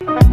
Bye.